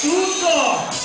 嘘